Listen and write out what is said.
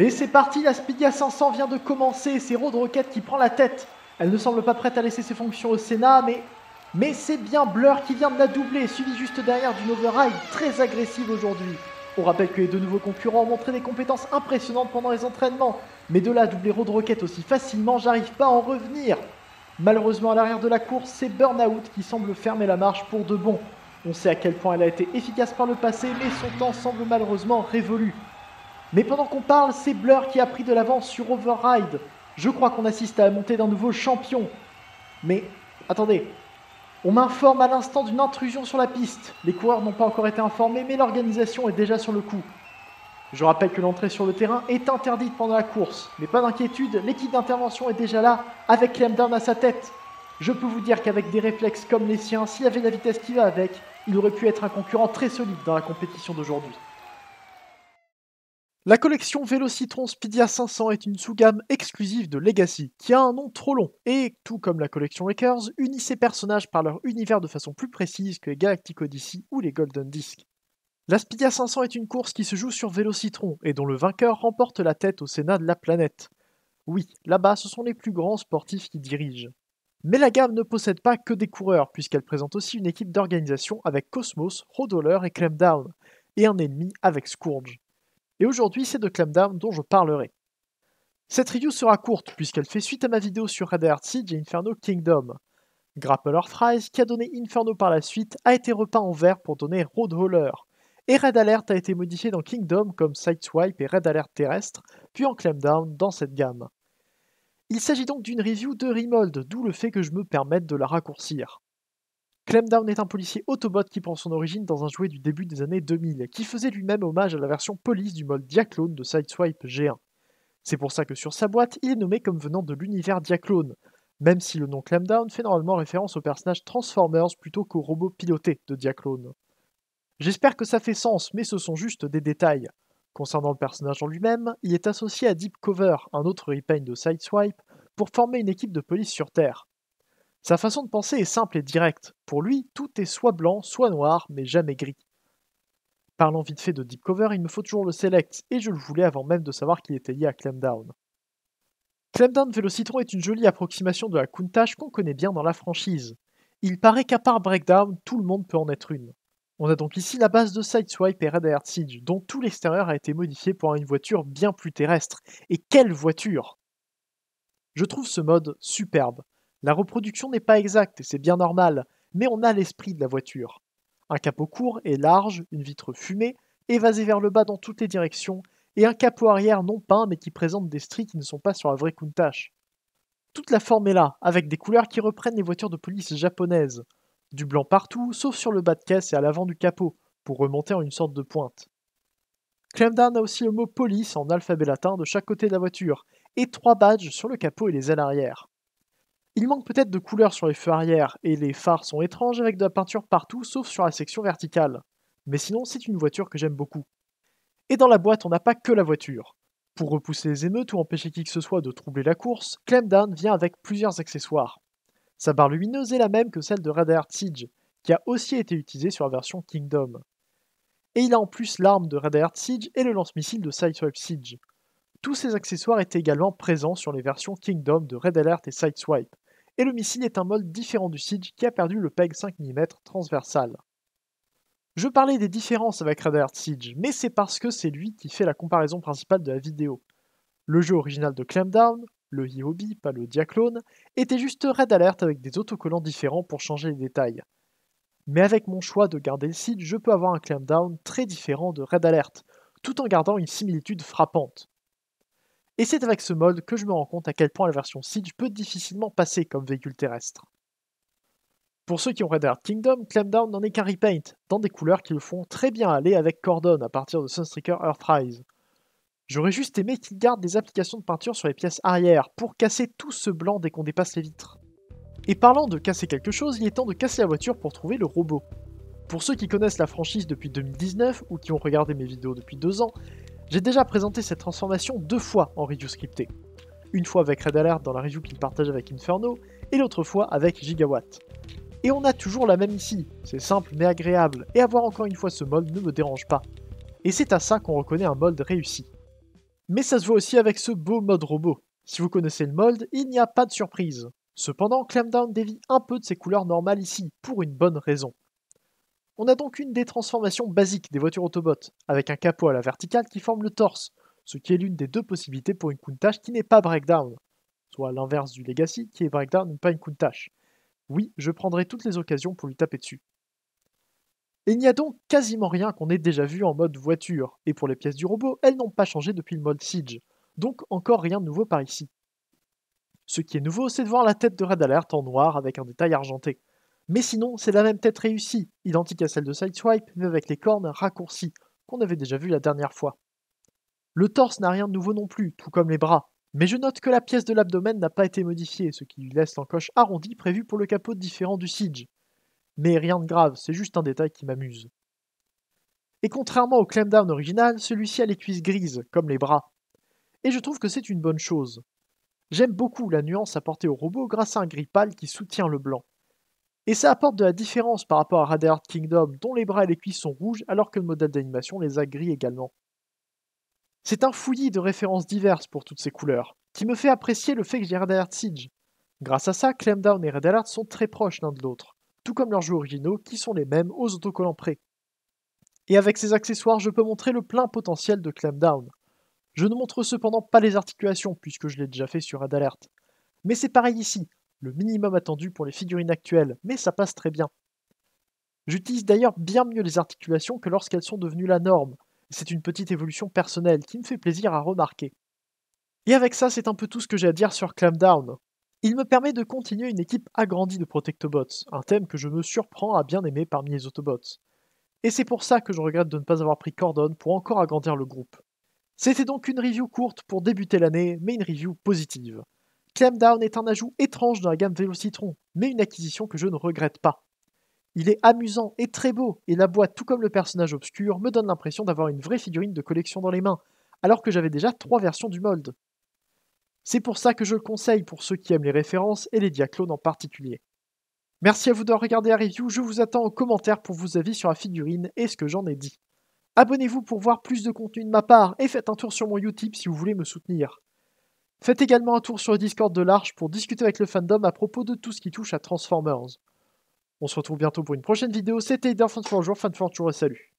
Et c'est parti, la Speedia 500 vient de commencer, c'est Road Rocket qui prend la tête. Elle ne semble pas prête à laisser ses fonctions au Sénat, mais, mais c'est bien Blur qui vient de la doubler, suivi juste derrière d'une override très agressive aujourd'hui. On rappelle que les deux nouveaux concurrents ont montré des compétences impressionnantes pendant les entraînements, mais de là à doubler Road Rocket aussi facilement, j'arrive pas à en revenir. Malheureusement, à l'arrière de la course, c'est Burnout qui semble fermer la marche pour de bon. On sait à quel point elle a été efficace par le passé, mais son temps semble malheureusement révolu. Mais pendant qu'on parle, c'est Blur qui a pris de l'avance sur Override. Je crois qu'on assiste à la montée d'un nouveau champion. Mais attendez, on m'informe à l'instant d'une intrusion sur la piste. Les coureurs n'ont pas encore été informés, mais l'organisation est déjà sur le coup. Je rappelle que l'entrée sur le terrain est interdite pendant la course, mais pas d'inquiétude, l'équipe d'intervention est déjà là, avec Clem Down à sa tête. Je peux vous dire qu'avec des réflexes comme les siens, s'il avait la vitesse qui va avec, il aurait pu être un concurrent très solide dans la compétition d'aujourd'hui. La collection Vélocitron Speedia 500 est une sous-gamme exclusive de Legacy, qui a un nom trop long, et, tout comme la collection Records, unit ses personnages par leur univers de façon plus précise que les Galactic Odyssey ou les Golden Disc. La Speedia 500 est une course qui se joue sur Vélocitron, et dont le vainqueur remporte la tête au Sénat de la planète. Oui, là-bas, ce sont les plus grands sportifs qui dirigent. Mais la gamme ne possède pas que des coureurs, puisqu'elle présente aussi une équipe d'organisation avec Cosmos, Rodoller et Clemdown, et un ennemi avec Scourge. Et aujourd'hui, c'est de Clamdown dont je parlerai. Cette review sera courte puisqu'elle fait suite à ma vidéo sur Red Alert Siege et Inferno Kingdom. Grappler Fries, qui a donné Inferno par la suite, a été repeint en vert pour donner Roadhauler. Et Red Alert a été modifié dans Kingdom comme Sideswipe et Red Alert terrestre, puis en Clamdown dans cette gamme. Il s'agit donc d'une review de Remold, d'où le fait que je me permette de la raccourcir. Clemdown est un policier Autobot qui prend son origine dans un jouet du début des années 2000, qui faisait lui-même hommage à la version police du mode Diaclone de Sideswipe G1. C'est pour ça que sur sa boîte, il est nommé comme venant de l'univers Diaclone, même si le nom Clemdown fait normalement référence au personnage Transformers plutôt qu'au robot piloté de Diaclone. J'espère que ça fait sens, mais ce sont juste des détails. Concernant le personnage en lui-même, il est associé à Deep Cover, un autre repaint de Sideswipe, pour former une équipe de police sur Terre. Sa façon de penser est simple et directe. Pour lui, tout est soit blanc, soit noir, mais jamais gris. Parlant vite fait de Deep Cover, il me faut toujours le select, et je le voulais avant même de savoir qu'il était lié à Clemdown. Clemdown Vélocitron est une jolie approximation de la Countach qu'on connaît bien dans la franchise. Il paraît qu'à part Breakdown, tout le monde peut en être une. On a donc ici la base de Sideswipe et Red Alert Siege, dont tout l'extérieur a été modifié pour une voiture bien plus terrestre. Et quelle voiture Je trouve ce mode superbe. La reproduction n'est pas exacte et c'est bien normal, mais on a l'esprit de la voiture. Un capot court et large, une vitre fumée, évasée vers le bas dans toutes les directions, et un capot arrière non peint mais qui présente des stries qui ne sont pas sur la vraie Countach. Toute la forme est là, avec des couleurs qui reprennent les voitures de police japonaises. Du blanc partout, sauf sur le bas de caisse et à l'avant du capot, pour remonter en une sorte de pointe. Clemdown a aussi le mot police en alphabet latin de chaque côté de la voiture, et trois badges sur le capot et les ailes arrière. Il manque peut-être de couleurs sur les feux arrière, et les phares sont étranges avec de la peinture partout sauf sur la section verticale. Mais sinon, c'est une voiture que j'aime beaucoup. Et dans la boîte, on n'a pas que la voiture. Pour repousser les émeutes ou empêcher qui que ce soit de troubler la course, Clemdown vient avec plusieurs accessoires. Sa barre lumineuse est la même que celle de Red Alert Siege, qui a aussi été utilisée sur la version Kingdom. Et il a en plus l'arme de Red Alert Siege et le lance-missile de Sideswipe Siege. Tous ces accessoires étaient également présents sur les versions Kingdom de Red Alert et Sideswipe, et le missile est un mode différent du Siege qui a perdu le PEG 5 mm transversal. Je parlais des différences avec Red Alert Siege, mais c'est parce que c'est lui qui fait la comparaison principale de la vidéo. Le jeu original de Clampdown, le Yobi, pas le Diaclone, était juste Red Alert avec des autocollants différents pour changer les détails. Mais avec mon choix de garder le Siege, je peux avoir un Clampdown très différent de Red Alert, tout en gardant une similitude frappante. Et c'est avec ce mode que je me rends compte à quel point la version Siege peut difficilement passer comme véhicule terrestre. Pour ceux qui ont Red Alert Kingdom, Clampdown n'en est qu'un repaint, dans des couleurs qui le font très bien aller avec Cordon à partir de Sunstreaker Earthrise. J'aurais juste aimé qu'il garde des applications de peinture sur les pièces arrière pour casser tout ce blanc dès qu'on dépasse les vitres. Et parlant de casser quelque chose, il est temps de casser la voiture pour trouver le robot. Pour ceux qui connaissent la franchise depuis 2019 ou qui ont regardé mes vidéos depuis deux ans, j'ai déjà présenté cette transformation deux fois en review scripté. Une fois avec Red Alert dans la review qu'il partage avec Inferno, et l'autre fois avec Gigawatt. Et on a toujours la même ici, c'est simple mais agréable, et avoir encore une fois ce mode ne me dérange pas. Et c'est à ça qu'on reconnaît un mode réussi. Mais ça se voit aussi avec ce beau mode robot. Si vous connaissez le mold, il n'y a pas de surprise. Cependant, Clampdown dévie un peu de ses couleurs normales ici, pour une bonne raison. On a donc une des transformations basiques des voitures Autobot, avec un capot à la verticale qui forme le torse, ce qui est l'une des deux possibilités pour une Countach qui n'est pas Breakdown, soit l'inverse du Legacy qui est Breakdown et pas une Countach. Oui, je prendrai toutes les occasions pour lui taper dessus. il n'y a donc quasiment rien qu'on ait déjà vu en mode voiture, et pour les pièces du robot, elles n'ont pas changé depuis le mode Siege, donc encore rien de nouveau par ici. Ce qui est nouveau, c'est de voir la tête de Red Alert en noir avec un détail argenté. Mais sinon, c'est la même tête réussie, identique à celle de Sideswipe, mais avec les cornes raccourcies, qu'on avait déjà vu la dernière fois. Le torse n'a rien de nouveau non plus, tout comme les bras, mais je note que la pièce de l'abdomen n'a pas été modifiée, ce qui lui laisse l'encoche arrondie prévue pour le capot différent du Siege. Mais rien de grave, c'est juste un détail qui m'amuse. Et contrairement au Clampdown original, celui-ci a les cuisses grises, comme les bras. Et je trouve que c'est une bonne chose. J'aime beaucoup la nuance apportée au robot grâce à un gris pâle qui soutient le blanc. Et ça apporte de la différence par rapport à Radiant Kingdom, dont les bras et les cuisses sont rouges, alors que le modèle d'animation les a gris également. C'est un fouillis de références diverses pour toutes ces couleurs, qui me fait apprécier le fait que j'ai Red Alert Siege. Grâce à ça, Clampdown et Red Alert sont très proches l'un de l'autre, tout comme leurs jeux originaux qui sont les mêmes aux autocollants près. Et avec ces accessoires, je peux montrer le plein potentiel de Clampdown. Je ne montre cependant pas les articulations, puisque je l'ai déjà fait sur Red Alert. Mais c'est pareil ici, le minimum attendu pour les figurines actuelles, mais ça passe très bien. J'utilise d'ailleurs bien mieux les articulations que lorsqu'elles sont devenues la norme. C'est une petite évolution personnelle qui me fait plaisir à remarquer. Et avec ça, c'est un peu tout ce que j'ai à dire sur Clampdown. Il me permet de continuer une équipe agrandie de Protectobots, un thème que je me surprends à bien aimer parmi les Autobots. Et c'est pour ça que je regrette de ne pas avoir pris Cordon pour encore agrandir le groupe. C'était donc une review courte pour débuter l'année, mais une review positive. Clampdown est un ajout étrange dans la gamme Vélocitron, mais une acquisition que je ne regrette pas. Il est amusant et très beau, et la boîte, tout comme le personnage obscur, me donne l'impression d'avoir une vraie figurine de collection dans les mains, alors que j'avais déjà trois versions du mold. C'est pour ça que je le conseille pour ceux qui aiment les références et les diaclones en particulier. Merci à vous d'avoir regardé la review, je vous attends en commentaire pour vos avis sur la figurine et ce que j'en ai dit. Abonnez-vous pour voir plus de contenu de ma part et faites un tour sur mon Utip si vous voulez me soutenir. Faites également un tour sur le Discord de l'Arche pour discuter avec le fandom à propos de tout ce qui touche à Transformers. On se retrouve bientôt pour une prochaine vidéo, c'était Ether Fan Fan et salut